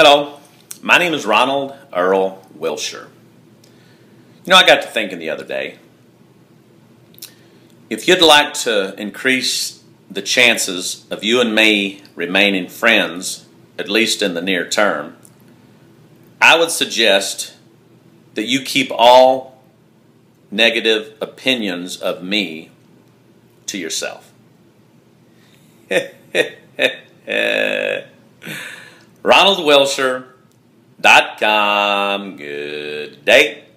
Hello, my name is Ronald Earl Wilsher. You know, I got to thinking the other day if you'd like to increase the chances of you and me remaining friends, at least in the near term, I would suggest that you keep all negative opinions of me to yourself. RonaldWilsher.com. Good day.